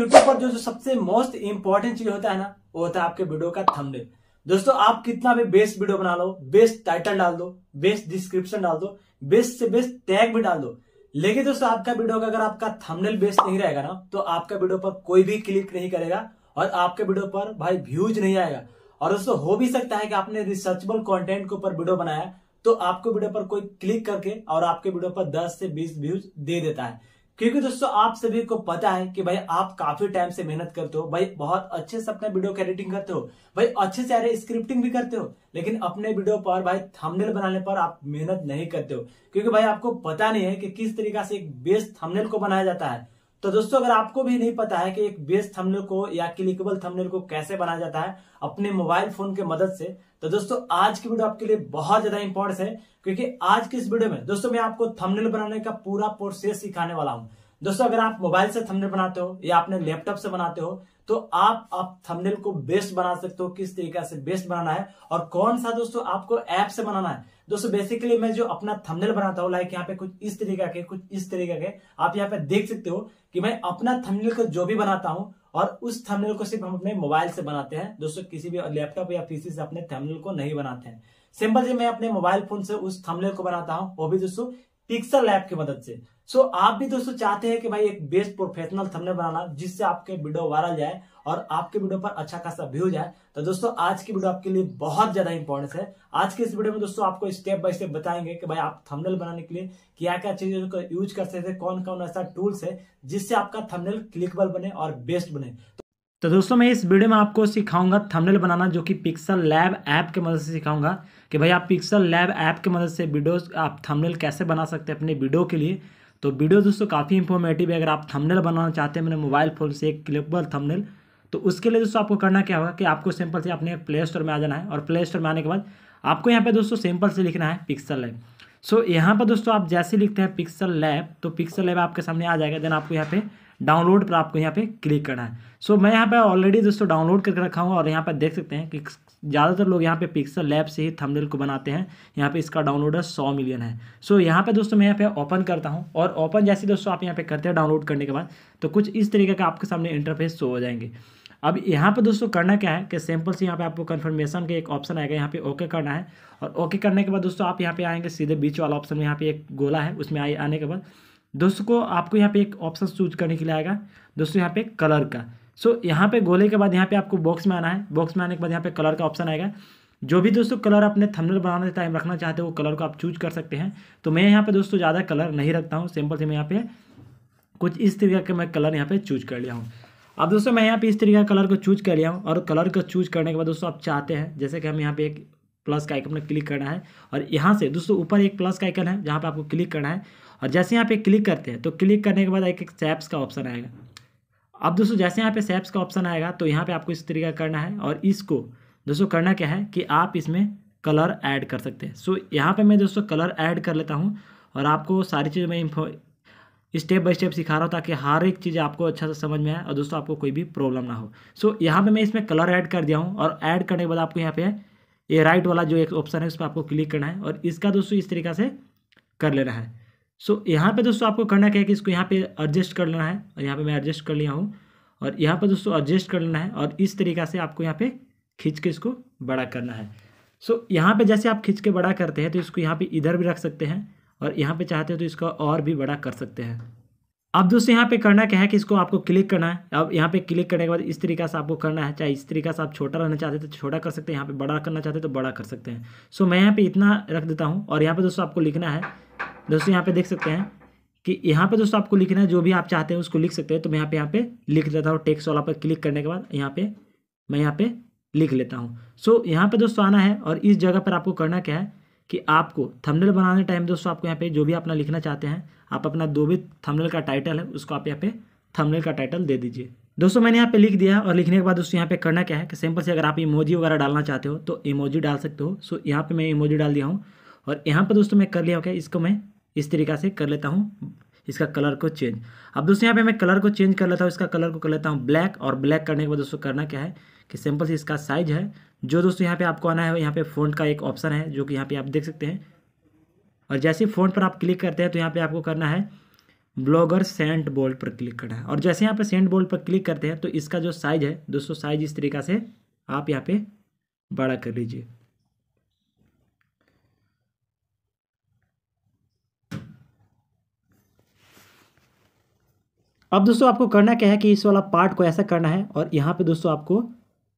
YouTube पर जो जो सबसे मोस्ट इंपॉर्टेंट चीज़ होता है ना, वो होता है आपके वीडियो का थंबनेल दोस्तों, आप कितना भी बेस्ट वीडियो बना लो बेस्ट टाइटल डाल दो बेस्ट डिस्क्रिप्शन डाल दो बेस्ट से बेस्ट टैग भी डाल दो. लेकिन दोस्तों, आपका वीडियो का अगर आपका थंबनेल बेस्ट नहीं रहेगा ना तो आपका वीडियो पर कोई भी क्लिक नहीं करेगा और आपके वीडियो पर भाई व्यूज़ नहीं आएगा. और दोस्तों, हो भी सकता है कि आपने रिसर्चबल कंटेंट के ऊपर वीडियो बनाया तो आपको वीडियो पर कोई क्लिक करके और आपके वीडियो पर 10 से 20 व्यूज़ दे देता है. क्योंकि दोस्तों, आप सभी को पता है कि भाई आप काफ़ी टाइम से मेहनत करते हो, भाई बहुत अच्छे से अपने वीडियो की एडिटिंग करते हो, भाई अच्छे से अरे स्क्रिप्टिंग भी करते हो, लेकिन अपने वीडियो पर, भाई थंबनेल बनाने पर आप मेहनत नहीं करते हो। क्योंकि भाई आपको पता नहीं है कि किस तरीका से एक बेस्ट थंबनेल को बनाया जाता है। तो दोस्तों, अगर आपको भी नहीं पता है कि एक बेस्ट थंबनेल को या क्लिकेबल थंबनेल को कैसे बनाया जाता है, अपने मोबाइल फ़ोन के मदद से तो दोस्तों, आज की वीडियो आपके लिए बहुत ज़्यादा इंपॉर्टेंट है, क्योंकि आज की इस वीडियो में, दोस्तों, मैं आपको थंबनेल बनाने का पूरा प्रोसेस सिखाने वाला हूँ। दोस्तों, अगर आप मोबाइल से थंबनेल बनाते हो या अपने लैपटॉप से बनाते हो तो आप आप थंबनेल को बेस्ट बना सकते हो, किस तरीके से बेस्ट बनाना है, और कौन सा दोस्तों आपको ऐप से बनाना है? दोस्तों बेसिकली मैं जो अपना थंबनेल बनाता हूँ लाइक यहाँ पे कुछ इस तरीके के, कुछ इस तरीके के, आप यहाँ पे देख सकते हो कि मैं अपना थंबनेल को जो भी बनाता हूँ, और उस थंबनेल को सिर्फ़ हम अपने मोबाइल से बनाते हैं। दोस्तों, किसी भी लैपटॉप या पीसी से अपने थंबनेल को नहीं बनाते हैं। सिंपल जी मैं अपने मोबाइल फ़ोन से उस थंबनेल को बनाता हूँ, वो भी दोस्तों पिक्सल लैब की मदद से। सो so, आप भी दोस्तों चाहते हैं कि भाई एक बेस्ट प्रोफेशनल थंबनेल बनाना जिससे आपके वीडियो वायरल जाए और आपके वीडियो पर अच्छा खासा व्यू जाए तो दोस्तों आज की वीडियो आपके लिए बहुत ज़्यादा इंपॉर्टेंट है। आज के इस वीडियो में दोस्तों आपको स्टेप बाय स्टेप बताएँगे कि भाई आप थंबनेल बनाने के लिए क्या क्या चीज़ों का यूज़ कर सकते हैं कौन कौन ऐसा टूल्स है जिससे आपका थंबनेल क्लिकबल बने और बेस्ट बने। तो दोस्तों, मैं इस वीडियो में आपको सिखाऊँगा थंबनेल बनाना, जो कि पिक्सल लैब ऐप के मदद से सिखाऊँगा कि भाई आप पिक्सल लैब ऐप की मदद से वीडियोस आप थंबनेल कैसे बना सकते हैं अपने वीडियो के लिए। तो वीडियो दोस्तों काफ़ी इंफॉर्मेटिव है। अगर आप थंबनेल बनाना चाहते हैं मेरे मोबाइल फ़ोन से एक क्लिपबल थंबनेल तो उसके लिए दोस्तों आपको करना क्या होगा कि आपको सिंपल से अपने प्ले स्टोर में आ जाना है और प्ले स्टोर में आने के बाद आपको यहाँ पर दोस्तों सिंपल से लिखना है पिक्सल लैब सो यहाँ पर दोस्तों आप जैसे लिखते हैं पिक्सल लैब तो पिक्सल लैब आपके सामने आ जाएगा। देन आपको यहाँ पे डाउनलोड पर आपको यहाँ पे क्लिक करना है सो so, मैं यहाँ पे ऑलरेडी दोस्तों डाउनलोड करके रखा हूँ और यहाँ पर देख सकते हैं कि ज़्यादातर लोग यहाँ पे पिक्सल लैब से ही थंबनेल को बनाते हैं यहाँ पे इसका डाउनलोडर सौ मिलियन है सो so, यहाँ पे दोस्तों मैं यहाँ पे ओपन करता हूँ और ओपन जैसे दोस्तों आप यहाँ पे करते हैं डाउनलोड करने के बाद तो कुछ इस तरीके का आपके सामने इंटरफेस शो हो जाएँगे अब यहाँ पे दोस्तों करना क्या है कि सैंपल से यहाँ पे आपको कन्फर्मेशन का एक ऑप्शन आएगा यहाँ पे ओके करना है और ओके करने के बाद दोस्तों आप यहाँ पे आएँगे सीधे बीच वाला ऑप्शन में यहाँ पे एक गोला है उसमें आने के बाद दोस्तों को आपको यहाँ पे एक ऑप्शन चूज़ करने के लिए आएगा दोस्तों यहाँ पे कलर का सो so, यहाँ पे गोले के बाद यहाँ पे आपको बॉक्स में आना है बॉक्स में आने के बाद यहाँ पे कलर का ऑप्शन आएगा जो भी दोस्तों कलर अपने थंबनेल बनाने टाइम रखना चाहते हो वो कलर को आप चूज़ कर सकते हैं तो मैं यहाँ पे दोस्तों ज़्यादा कलर नहीं रखता हूँ सिंपल से मैं यहाँ पे कुछ इस तरीके का मैं कलर यहाँ पे चूज़ कर लिया हूँ अब दोस्तों मैं यहाँ पे इस तरीके का कलर को चूज़ कर लिया हूँ और कलर को चूज़ करने के बाद दोस्तों आप चाहते हैं जैसे कि हम यहाँ पे एक प्लस का आइकन में क्लिक करना है और यहाँ से दोस्तों ऊपर एक प्लस का आइकन है, जहाँ पर आपको क्लिक करना है। और जैसे यहाँ पे क्लिक करते हैं तो क्लिक करने के बाद एक एक सैप्स का ऑप्शन आएगा। अब दोस्तों जैसे यहाँ पे सैप्स का ऑप्शन आएगा तो यहाँ पे आपको इस तरीका करना है और इसको दोस्तों करना क्या है कि आप इसमें कलर ऐड कर सकते हैं। सो यहाँ पे मैं दोस्तों कलर ऐड कर लेता हूँ और आपको सारी चीज़ मैं स्टेप बाय स्टेप सिखा रहा हूँ ताकि हर एक चीज़ आपको अच्छा से समझ में आए और दोस्तों आपको कोई भी प्रॉब्लम ना हो। सो यहाँ पे मैं इसमें कलर ऐड कर दिया हूँ और ऐड करने के बाद आपको यहाँ पे ये राइट वाला जो एक ऑप्शन है उस पर आपको क्लिक करना है और इसका दोस्तों इस तरीका से कर लेना है। सो so, यहाँ पे दोस्तों आपको करना क्या है कि इसको यहाँ पे एडजस्ट कर लेना है और यहाँ पे मैं एडजस्ट कर लिया हूँ और यहाँ पे दोस्तों एडजस्ट कर लेना है और इस तरीका से आपको यहाँ पे खींच के इसको बड़ा करना है। सो so, यहाँ पे जैसे आप खींच के बड़ा करते हैं तो इसको यहाँ पे इधर भी रख सकते हैं और यहाँ पे चाहते हैं तो इसको और भी बड़ा कर सकते हैं। अब दोस्तों यहाँ पे करना क्या है कि इसको आपको क्लिक करना है अब यहाँ पे क्लिक करने के बाद इस तरीका से आपको करना है चाहे इस तरीका से आप छोटा रहना चाहते हैं तो छोटा कर सकते हैं यहाँ पे बड़ा करना चाहते हैं तो बड़ा कर सकते हैं सो मैं यहाँ पे इतना रख देता हूँ और यहाँ पे दोस्तों आपको लिखना है दोस्तों यहाँ पे देख सकते हैं कि यहाँ पे दोस्तों आपको लिखना है जो भी आप चाहते हैं उसको लिख सकते हैं तो मैं यहाँ पे यहाँ पे लिख देता हूँ टेक्स वाला पर क्लिक करने के बाद यहाँ पे मैं यहाँ पे लिख लेता हूँ सो यहाँ पे दोस्तों आना है और इस जगह पर आपको करना क्या है कि आपको थंबनेल बनाने टाइम दोस्तों आपको यहाँ पे जो भी अपना लिखना चाहते हैं आप अपना दो भी थंबनेल का टाइटल है, उसको आप यहाँ पे थंबनेल का टाइटल दे दीजिए। दोस्तों, मैंने यहाँ पे लिख दिया और लिखने के बाद दोस्तों यहाँ पे करना क्या है कि सिंपल से अगर आप इमोजी वगैरह डालना चाहते हो तो इमोजी डाल सकते हो। सो यहाँ पे मैं इमोजी डाल दिया हूँ और यहाँ पर दोस्तों मैं कर लिया क्या, इसको मैं इस तरीका से कर लेता हूँ, इसका कलर को चेंज अब दोस्तों यहाँ पे मैं कलर को चेंज कर लेता हूँ, इसका कलर को कर लेता हूँ ब्लैक और ब्लैक करने के बाद दोस्तों करना क्या है कि सिंपल से इसका साइज़ है। जो दोस्तों यहाँ पे आपको आना है, यहाँ पे फ़ोन का एक ऑप्शन है, जो कि यहाँ पे आप देख सकते हैं। और जैसे ही फ़ोन पर आप क्लिक करते हैं तो यहाँ पे आपको करना है ब्लॉगर सेंट बोल्ट पर क्लिक करना है। और जैसे यहाँ पे सेंट बोल्ट पर क्लिक करते हैं तो इसका जो साइज़ है, दोस्तों साइज़ इस तरीका से आप यहाँ पे बड़ा कर लीजिए। अब दोस्तों, आपको करना क्या है कि इस वाला पार्ट को ऐसा करना है और यहाँ पे दोस्तों आपको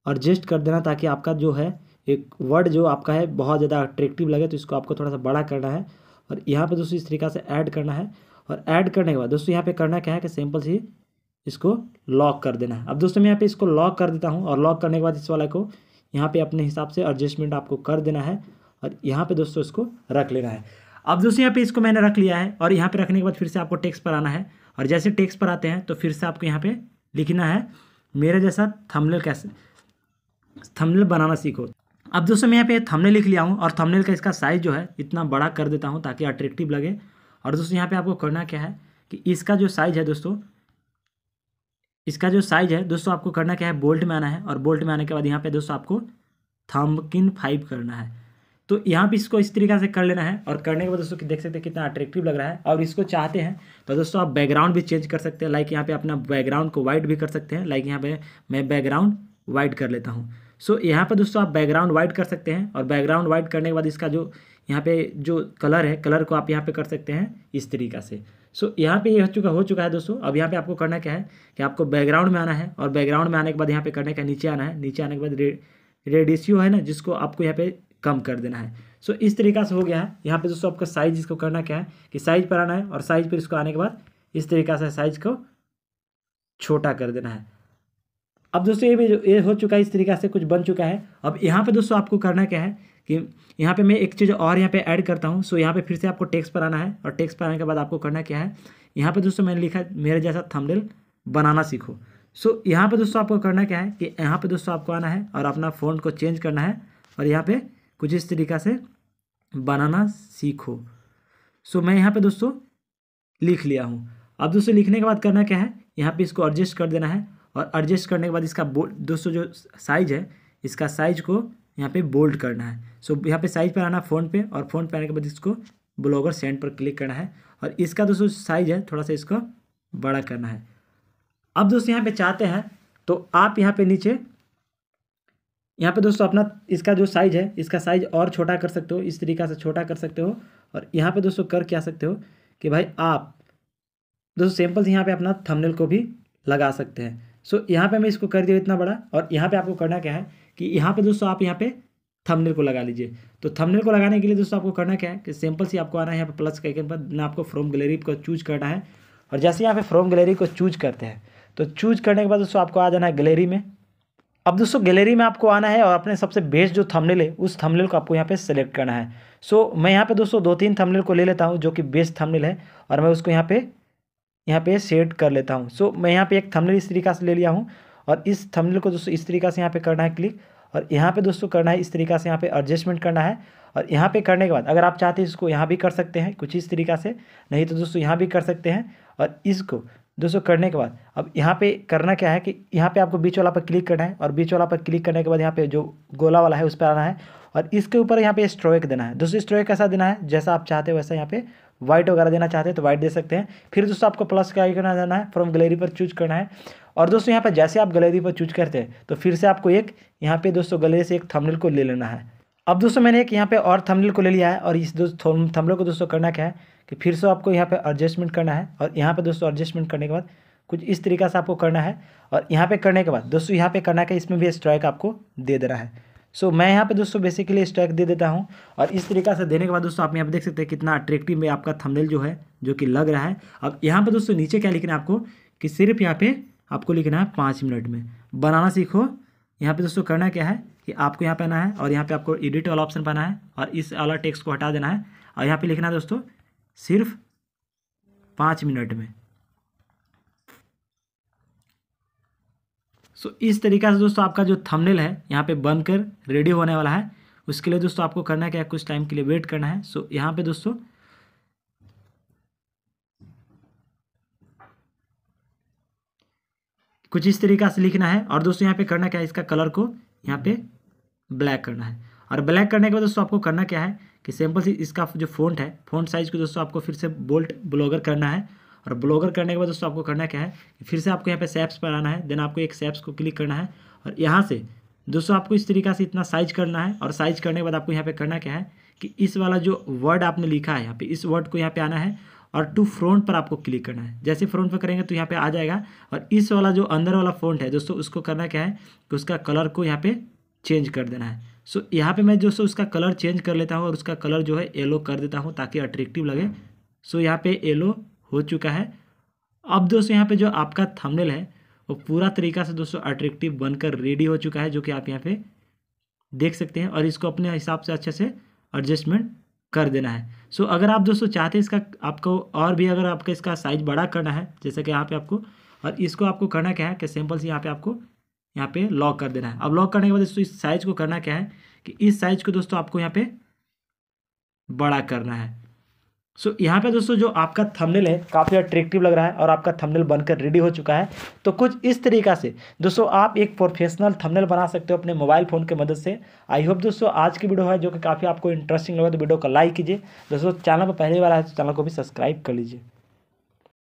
एडजस्ट कर देना ताकि आपका जो है एक वर्ड जो आपका है बहुत ज़्यादा अट्रैक्टिव लगे तो इसको आपको थोड़ा सा बड़ा करना है। और यहाँ पे दोस्तों इस तरीका से ऐड करना है और ऐड करने के बाद दोस्तों यहाँ पे करना क्या है कि सिंपल सी इसको लॉक कर देना है। अब दोस्तों मैं यहाँ पे इसको लॉक कर देता हूँ और लॉक करने के बाद इस वाला को यहाँ पे अपने हिसाब से एडजस्टमेंट आपको कर देना है और यहाँ पे दोस्तों इसको रख लेना है। अब दोस्तों यहाँ पे इसको मैंने रख लिया है और यहाँ पे रखने के बाद फिर से आपको टेक्स्ट पर आना है और जैसे टेक्स्ट पर आते हैं तो फिर से आपको यहाँ पे लिखना है, मेरे जैसा थंबनेल कैसे थंबनेल बनाना सीखो। अब दोस्तों मैं यहाँ पे थंबनेल लिख लिया हूँ और थंबनेल का इसका साइज़ जो है, इतना बड़ा कर देता हूँ ताकि अट्रैक्टिव लगे। और दोस्तों यहाँ पे आपको करना क्या है कि इसका जो साइज़ है दोस्तों, इसका जो साइज़ है, दोस्तों आपको करना क्या है बोल्ट में आना है और बोल्ट में आने के बाद यहाँ पे दोस्तों आपको थम्बकिन फाइव करना है। तो यहाँ पे इसको इस तरीके से कर लेना है और करने के बाद दोस्तों देख सकते हैं कितना अट्रैक्टिव लग रहा है। और इसको चाहते हैं तो दोस्तों आप बैकग्राउंड भी चेंज कर सकते हैं लाइक यहाँ पे अपना बैकग्राउंड को वाइट भी कर सकते हैं लाइक यहाँ पे मैं बैकग्राउंड वाइट कर लेता हूँ। सो so, यहाँ पर दोस्तों आप बैकग्राउंड वाइट कर सकते हैं और बैकग्राउंड वाइट करने के बाद इसका जो यहाँ पे जो कलर है कलर को आप यहाँ पे कर सकते हैं इस तरीका से। सो so, यहाँ पे ये यह हो चुका हो चुका है दोस्तों। अब यहाँ पे आपको करना क्या है कि आपको बैकग्राउंड में आना है और बैकग्राउंड में आने के बाद यहाँ पे करने का नीचे आना है। नीचे आने के बाद रे, रेडिशियो है ना जिसको आपको यहाँ पे कम कर देना है। सो so, इस तरीका से हो गया है। यहाँ पे दोस्तों आपका साइज़ इसको करना क्या है कि साइज़ पर आना है और साइज़ पर इसको आने के बाद इस तरीका से साइज़ को छोटा कर देना है। अब दोस्तों ये भी ये हो चुका है इस तरीके से कुछ बन चुका है अब यहाँ पे दोस्तों आपको करना क्या है कि यहाँ पे मैं एक चीज़ और यहाँ पे ऐड करता हूँ सो यहाँ पे फिर से आपको टेक्स पर आना है और टेक्स पर आने के बाद आपको करना क्या है यहाँ पे दोस्तों मैंने लिखा मेरे जैसा थंबनेल बनाना सीखो सो यहाँ पे दोस्तों आपको करना क्या है कि यहाँ पे दोस्तों आपको आना है और अपना फ़ोन को चेंज करना है और यहाँ पे कुछ इस तरीका से बनाना सीखो सो मैं यहाँ पे दोस्तों लिख लिया हूँ अब दोस्तों लिखने के बाद करना क्या है यहाँ पे इसको एडजस्ट कर देना है और एडजस्ट करने के बाद इसका दोस्तों जो साइज़ है इसका साइज़ को यहाँ पे बोल्ड करना है। सो so, यहाँ पे साइज़ पर आना फ़ोन पे और फ़ोन पे आने के बाद इसको ब्लॉगर सेंड पर क्लिक करना है। और इसका दोस्तों साइज़ है थोड़ा सा इसको बड़ा करना है। अब दोस्तों यहाँ पे चाहते हैं तो आप यहाँ पे नीचे यहाँ पे दोस्तों अपना इसका जो साइज़ है इसका साइज़ और छोटा कर सकते हो इस तरीका से छोटा कर सकते हो। और यहाँ पे दोस्तों कर क्या सकते हो कि भाई आप दोस्तों सिंपल से यहाँ पे अपना थंबनेल को भी लगा सकते हैं। सो so, यहाँ पे मैं इसको कर दिया इतना बड़ा और यहाँ पे आपको करना क्या है कि यहाँ पे दोस्तों आप यहाँ पे थंबनेल को लगा लीजिए। तो थंबनेल को लगाने के लिए दोस्तों आपको करना क्या है कि सिंपल सी आपको आना है यहाँ पे प्लस के बाद ना आपको फ्रॉम गैलरी को चूज़ करना है। और जैसे यहाँ पे फ्रॉम गैलरी को चूज़ करते हैं तो चूज़ करने के बाद दोस्तों आपको आ जाना है गैलरी में। अब दोस्तों गैलरी में आपको आना है और अपने सबसे बेस्ट जो थंबनेल है उस थंबनेल को आपको यहाँ पे सेलेक्ट करना है। सो मैं यहाँ पे दोस्तों दो तीन थंबनेल को ले लेता हूँ जो कि बेस्ट थंबनेल है और मैं उसको यहाँ पे यहाँ पे सेट कर लेता हूँ सो मैं यहाँ पे एक थंबनेल इस तरीका से ले लिया हूँ और इस थंबनेल को दोस्तों इस तरीका से यहाँ पे करना है क्लिक और यहाँ पे दोस्तों करना है इस तरीका से यहाँ पे एडजस्टमेंट करना है और यहाँ पे करने के बाद अगर आप चाहते हैं इसको यहाँ भी कर सकते हैं कुछ इस तरीका से नहीं तो दोस्तों यहाँ भी कर सकते हैं और इसको दोस्तों करने के बाद अब यहाँ पे करना क्या है कि यहाँ पे आपको बीच वाला पर क्लिक करना है और बीच वाला पर क्लिक करने के बाद यहाँ पे जो गोला वाला है उस पर आना है और इसके ऊपर यहाँ पे स्ट्रोक देना है दोस्तों स्ट्रोक कैसा देना है जैसा आप चाहते हो वैसा यहाँ पे व्हाइट वगैरह देना चाहते हैं तो व्हाइट दे सकते हैं। फिर दोस्तों आपको प्लस का आइकन आ जाना है फ्रॉम गैलरी पर चूज़ करना है। और दोस्तों यहाँ पर जैसे आप गैलरी पर चूज़ करते हैं तो फिर से आपको एक, यहाँ पे दोस्तों गैलरी से एक थंबनेल को ले लेना है। अब दोस्तों मैंने एक यहाँ पे और थंबनेल को ले लिया है, और इस दोस्तों थंबनेल को दोस्तों करना क्या है, कि फिर से आपको यहाँ पे एडजस्टमेंट करना है, और यहाँ पे दोस्तों एडजस्टमेंट करने के बाद कुछ इस तरीका से आपको करना है। और यहाँ पे करने के बाद, दोस्तों यहाँ पे करना है, इसमें भी स्ट्राइक आपको दे देना है। सो so, मैं यहाँ पे दोस्तों बेसिकली स्ट्राइक दे देता हूँ। और इस तरीका से देने के बाद दोस्तों आप यहाँ पे देख सकते हैं कितना अट्रैक्टिव में आपका थंबनेल जो है जो कि लग रहा है। अब यहाँ पे दोस्तों नीचे क्या लिखना है आपको कि सिर्फ़ यहाँ पे आपको लिखना है पाँच मिनट में। बनाना सीखो। यहाँ पे दोस्तों करना क्या है कि आपको यहाँ पे आना है और यहाँ पे आपको एडिट वाला ऑप्शन पाना है और इस वाला टेक्स्ट को हटा देना है। और यहाँ पे लिखना है दोस्तों सिर्फ़ पाँच मिनट में। सो इस तरीका से दोस्तों आपका जो थंबनेल है, यहाँ पे बनकर रेडी होने वाला है। उसके लिए दोस्तों आपको करना है क्या कुछ टाइम के लिए वेट करना है। सो यहाँ पे दोस्तों कुछ इस तरीका से लिखना है। और दोस्तों यहाँ पे करना क्या है, इसका कलर को यहाँ पे ब्लैक करना है। और ब्लैक करने के बाद दोस्तों आपको करना क्या है कि सिंपल सी इसका जो फ़ॉन्ट है फ़ॉन्ट साइज़ को दोस्तों आपको फिर से बोल्ट ब्लॉगर करना है। और ब्लॉगर करने के बाद दोस्तों आपको करना क्या है फिर से आपको यहाँ पे सेप्स पर आना है देन आपको एक सेप्स को क्लिक करना है और यहाँ से दोस्तों आपको इस तरीका से इतना साइज़ करना है और साइज़ करने के बाद आपको यहाँ पे करना क्या है कि इस वाला जो वर्ड आपने लिखा है यहाँ पे इस वर्ड को यहाँ पे आना है और टू फ्रंट पर आपको क्लिक करना है। जैसे फ्रंट पर करेंगे तो यहाँ पे आ जाएगा और इस वाला जो अंदर वाला फ्रंट है दोस्तों उसको करना क्या है कि उसका कलर को यहाँ पे चेंज कर देना है। सो so, यहाँ पे मैं दोस्तों उसका कलर चेंज कर लेता हूँ और उसका कलर जो है येलो कर देता हूँ ताकि अट्रेक्टिव लगे। सो so, यहाँ पे येलो हो चुका है। अब दोस्तों, यहाँ पे जो आपका थंबनेल है, वो पूरा तरीका से दोस्तों अट्रैक्टिव बनकर रेडी हो चुका है, जो कि आप यहाँ पे देख सकते हैं और इसको अपने हिसाब से अच्छे से एडजस्टमेंट कर देना है। सो अगर आप दोस्तों चाहते हैं इसका, आपको और भी अगर आपका इसका साइज़ बड़ा करना है, जैसे कि यहाँ पे आपको, और इसको आपको करना क्या है कि सिंपल से यहाँ पे आपको, यहाँ पे लॉक कर देना है। अब लॉक करने के बाद दोस्तों इस साइज़ को करना क्या है कि इस साइज़ को दोस्तों आपको यहाँ पे बड़ा करना है। सो so, यहाँ पे दोस्तों जो आपका थंबनेल है काफ़ी अट्रैक्टिव लग रहा है और आपका थंबनेल बनकर रेडी हो चुका है। तो कुछ इस तरीका से दोस्तों आप एक प्रोफेशनल थंबनेल बना सकते हो अपने मोबाइल फ़ोन की मदद से। आई होप दोस्तों आज की वीडियो है जो कि काफ़ी आपको इंटरेस्टिंग लगा तो वीडियो को लाइक कीजिए। दोस्तों चैनल पर पहली बार आए तो चैनल को भी सब्सक्राइब कर लीजिए।